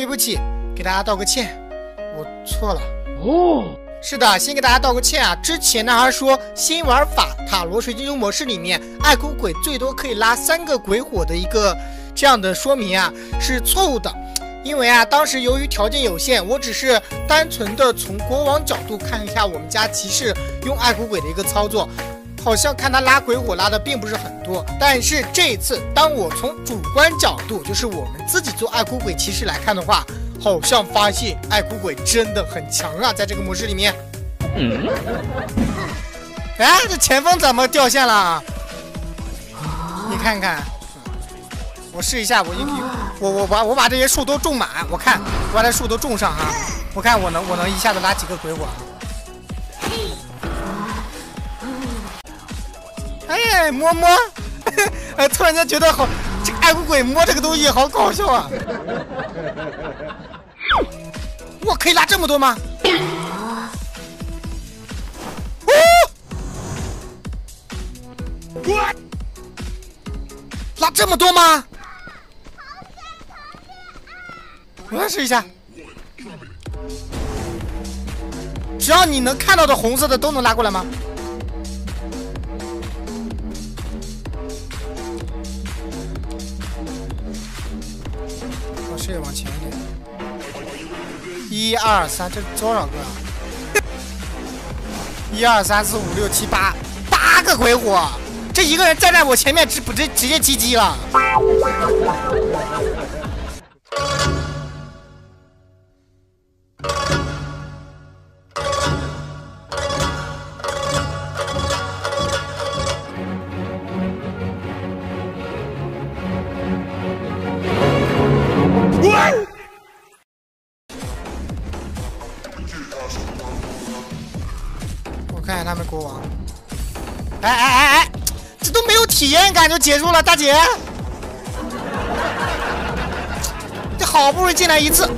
对不起，给大家道个歉，我错了。哦，是的，先给大家道个歉啊。之前呢还说新玩法塔罗水晶球模式里面，爱哭鬼最多可以拉三个鬼火的一个这样的说明啊，是错误的。因为啊，当时由于条件有限，我只是单纯的从国王角度看一下我们家骑士用爱哭鬼的一个操作，好像看他拉鬼火拉的并不是很多。但是这一次，当我从主观角度，就是我们自己做爱哭鬼骑士来看的话，好像发现爱哭鬼真的很强啊，在这个模式里面。嗯哎，这前锋怎么掉线了？你看看。我试一下，我一我我把我把这些树都种满，我看我把这树都种上啊，我看我能我能一下子拉几个鬼火。哎，摸摸，哎，突然间觉得好，这个爱哭鬼摸这个东西好搞笑啊！我可以拉这么多吗？拉这么多吗？我来试一下，只要你能看到的红色的都能拉过来吗？视往前一点。一二三，这多少个啊？一二三四五六七八，八个鬼火！这一个人站在我前面，直不直直接击击了。我看一下他们国王。哎哎哎哎，这都没有体验感就结束了，大姐。这好不容易进来一次。